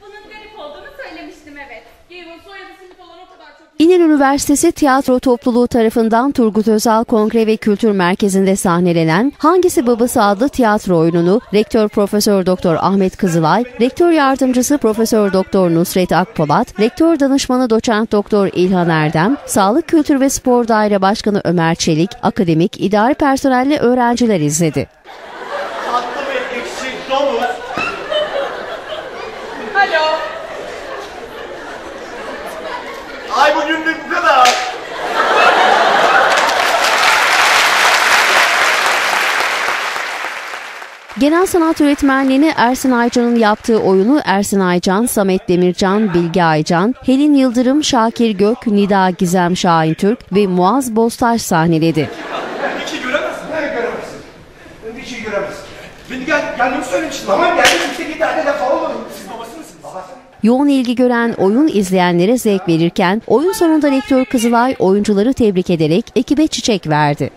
Bunun garip olduğunu söylemiştim evet. Gavin soyadı simit olan o kadar çok... İnönü Üniversitesi Tiyatro Topluluğu tarafından Turgut Özal Kongre ve Kültür Merkezi'nde sahnelenen Hangisi Babası adlı tiyatro oyununu Rektör Profesör Doktor Ahmet Kızılay, Rektör Yardımcısı Profesör Doktor Nusret Akpolat, Rektör Danışmanı Doçent Doktor İlhan Erdem, Sağlık Kültür ve Spor Daire Başkanı Ömer Çelik, akademik, idari personelle öğrenciler izledi. Tatlı ve ekşi domuz. Ay bugün de bu kadar. Genel sanat öğretmenliğini Ersin Aycan'ın yaptığı oyunu Ersin Aycan, Samet Demircan, Bilge Aycan, Helin Yıldırım, Şakir Gök, Nida Gizem Şahintürk ve Muaz Bostaş sahneledi. Bir şey göremezsin. Ne göremezsin? Bir şey göremezsin. Beni gel, gelmemi söylemiştin. Tamam geldim. İşte git hadi defa olmadı. Siz babası mısınız? Babası. Yoğun ilgi gören oyun izleyenlere zevk verirken oyun sonunda rektör Kızılay oyuncuları tebrik ederek ekibe çiçek verdi.